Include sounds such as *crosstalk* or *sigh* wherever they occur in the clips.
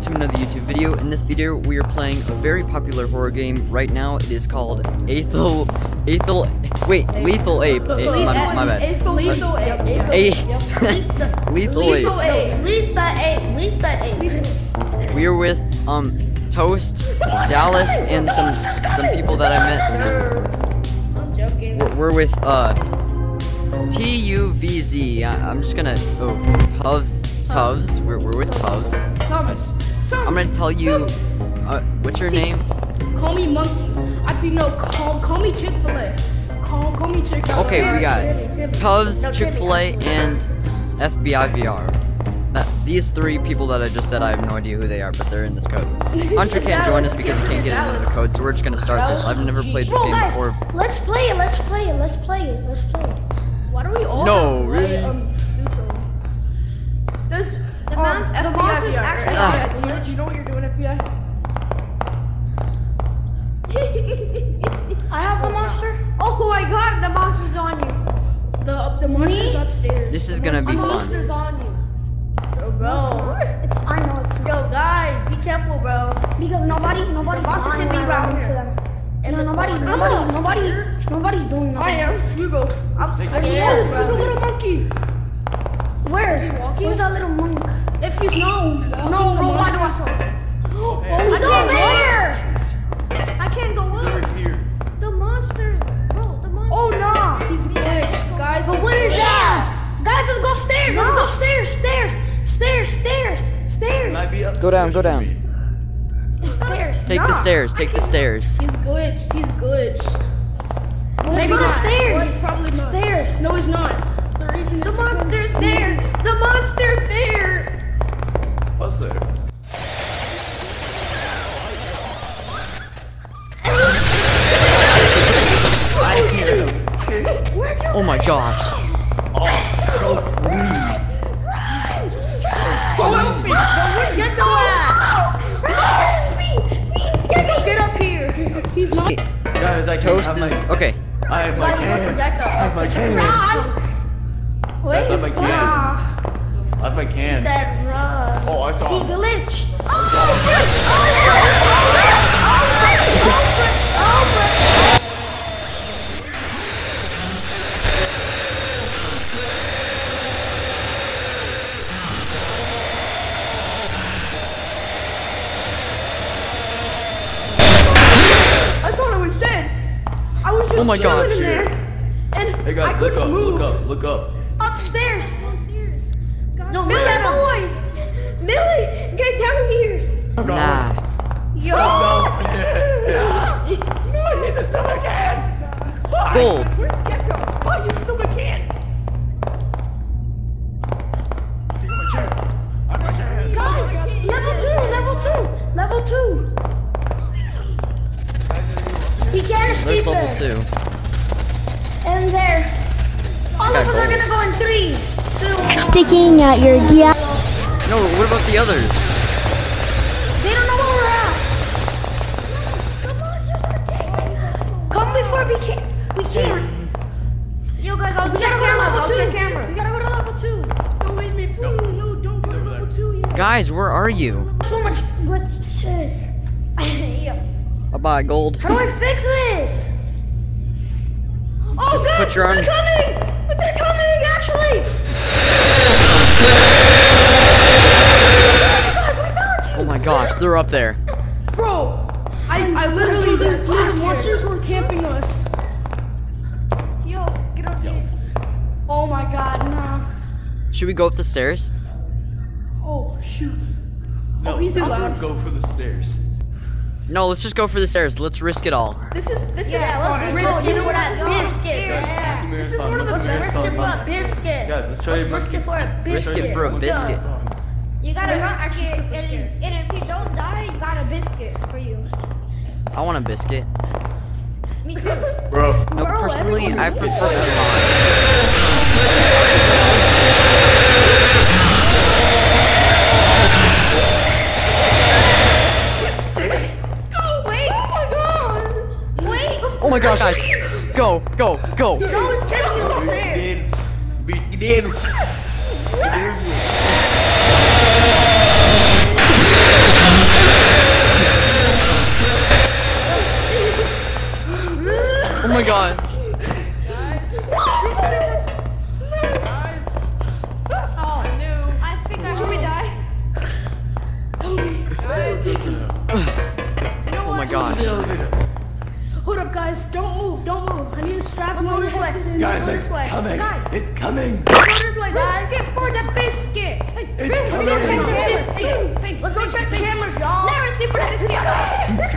back to another YouTube video. In this video, we are playing a very popular horror game right now. It is called Aethel, Aethel, wait, Lethal Ape. A, my, my bad. Lethal ape. Lethal Ape. *laughs* Lethal ape. Leave the eight, leave. We are with um Toast, Dallas, and some some people that I met. I'm joking. We're, we're with uh T U V Z. I- I'm just gonna oh Tuvs Tuvs. We're we're with Tuvs. Thomas. I'm gonna tell you. Uh, what's your name? Call me monkey. Actually, no. Call call me Chick Fil A. Call call me Chick. Fil A. Okay, we got Timmy. No, Chick Fil A, and FBI VR. That, these three people that I just said, I have no idea who they are, but they're in this code. *laughs* Hunter can't join us because he can't get into the code, so we're just gonna start this. I've never played this game before. let's play it, let's play it, let's play it, let's play it. Why do we all No, really? um suits on? This the, mon- um, the the monsters monsters actually actually. are FBI. Do you know what you're doing, FBI? *laughs* I have a monster. Oh my God! The monster's on you. The the monster's upstairs. This is The gonna be monster's fun. on you. Bro, bro. It's, I know it's Yo, guys, be careful, bro. because nobody, nobody's The monster can be around around to here. them. And no, the- nobody, I'm nobody, nobody, nobody's doing nothing. I am. You go. I'm scared. Yes, there's a little monkey. Where? Is he walking? Where's that little monk? If he's no, No, bro, why do I? Oh, He's he's over over there. I can't go up. The monsters, bro. The monsters. Oh no. He's glitched, guys. But he's what is that? Guys, let's go stairs. Let's go stairs, stairs, stairs, stairs, stairs, Might be up. Go down, go down. stairs. Take the stairs, take the stairs. He's glitched. He's glitched. Maybe the stairs. Well, probably not. Stairs. No, he's not. The reason The is monster's there. The monster's there. What's there? I hear him. Oh my gosh. Oh, so clean. Help me! Get the ass! Get up here! He's not. Guys, I can't Toast have my, okay. I have my can. I have my can. I have my can. I have my can. That run. Oh, I saw He glitched. I thought I was dead. I was just Oh my chilling gosh. in there. And Hey guys, I look up, move. look up, look up. Upstairs. No, Millie, boy. Millie, get down here. Nah. Yo. No, I need this stomach can. Why? Gold. Where's Gecko? Why you still can? See my chair. I have my chair. Guys, level two, level two, level two. He can't escape There's level there. two. And there. All Got of us are gonna go in three, two. sticking out your yeah. No, what about the others? They don't know where we're at. The monsters are chasing us. Come before we can. We can't. Yo, guys, I'll check cameras. I'll check cameras. We gotta go to level two. Don't leave me, please. No, don't go to level two yet. Guys, where are you? So much glitches. Bye bye, gold. How do I fix this? Oh, good. put your arms- They're coming. They're coming, actually. Oh my gosh, they're up there. Bro, I, I literally, these little monsters were camping us. Yo, get up here. Oh my god, nah. Should we go up the stairs? Oh, shoot. No, Oh, he's too I'm gonna go for the stairs. No, let's just go for the stairs. Let's risk it all. This is, this Yeah, is let's risk it. go for that biscuit, Happy man. This is one of the let's risk Risk it for a biscuit. Guys, let's try Let's risk it for a biscuit. Risk it for a Let's biscuit. You gotta They're not risk actually and, and if you don't die, you got a biscuit for you. I want a biscuit. Me too. *laughs* Bro. No, Bro, personally, I is- prefer pecan. Oh, wait! Oh my god! Wait! Oh my gosh, guys. Go, go, go. He's always killing you upstairs. Biscuit in. *laughs* Oh my god. Guys. Oh no. I think I Should we die? Guys. Oh my gosh. The elevator. Hold up, guys. Don't move. Don't move. I need to strap Let's go this way. headset in. Guys, Go it's coming. Guys, It's coming. Go this way, guys. Biscuit for the biscuit. It's Let's go check the coming. cameras. Hey, hey, let's go check the cameras, y'all. Larry, skip for the biscuit.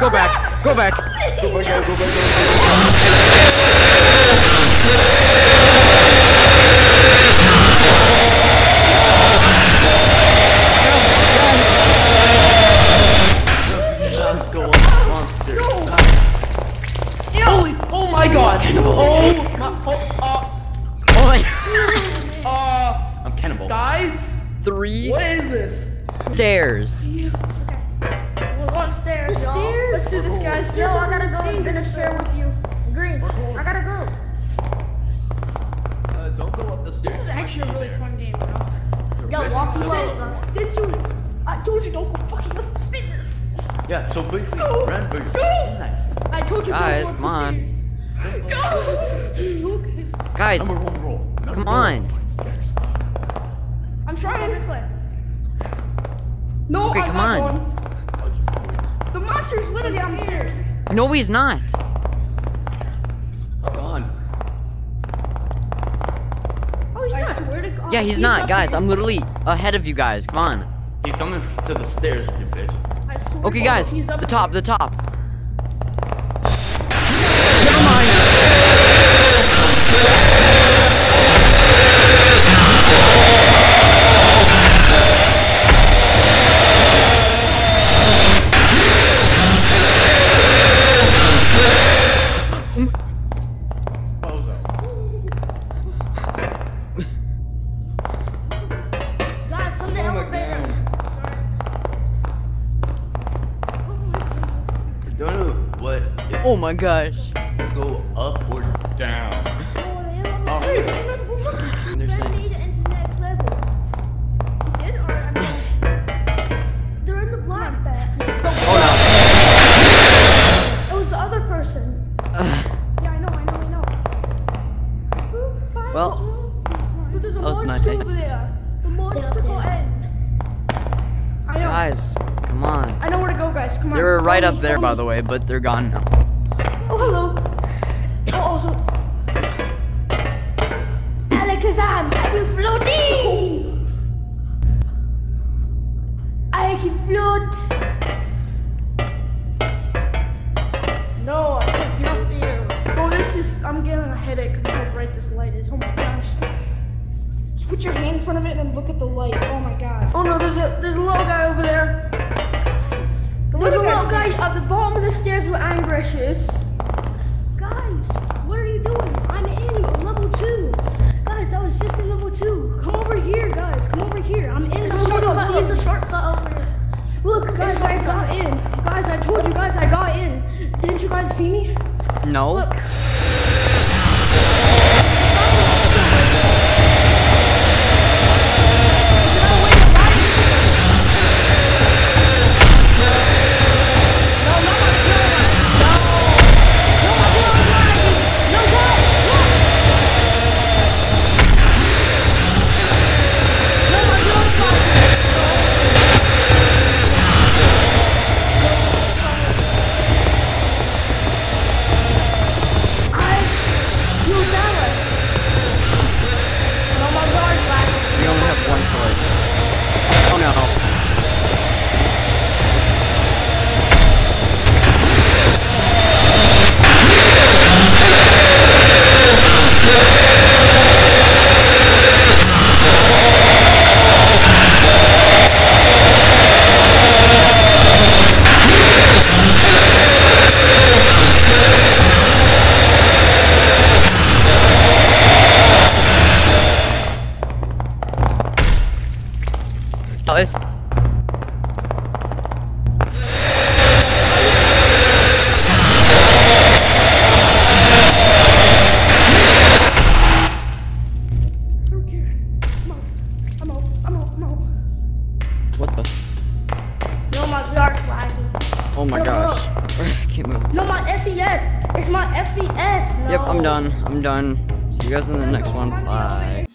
Go back. Go back. Go back out, go back out. Go actually a really fun game, bro. Yo, walk You slow. didn't you? I told you don't go fucking up the stairs. Yeah, so basically, Go. run for Go. I told you Guys, come on. Go. Guys, Number one roll. Number Come on. roll. I'm trying This way. No, Okay, I'm come not on. going. The monster's literally downstairs. no, he's not. Yeah, he's not, guys. I'm literally ahead of you guys. Come on. He's coming to the stairs, you bitch. I swear Okay, guys. he's up The top. The top. My gosh. go up or down. Oh, oh. *laughs* They're saying. made it into the next level. Did or I mean, They're in the black bag. Oh It was the other person. *laughs* yeah, I know, I know, I know. well, But there's a That was monster nice. there. The monster Yeah, will yeah. end. I know. guys, come on. I know where to go, guys. Come on. They were right up there, by the way, but they're gone now. Oh, hello. Oh, oh also. Alakazam, I'm floating. I can float. No, I can't get up there. Oh, this is. I'm getting a headache because of how bright this light is. Oh my gosh. Just put your hand in front of it and look at the light. Oh my god. Oh no, there's a there's a little guy over there. There's a little guy at the bottom of the stairs with angrishes. Guys, I got in. Guys, I told you guys I got in. Didn't you guys see me? No. Look. Alice. Oh my no, gosh. No. *laughs* I can't move. No, my FPS. It's my FPS. No. Yep, I'm done. I'm done. See you guys in the next one. Bye.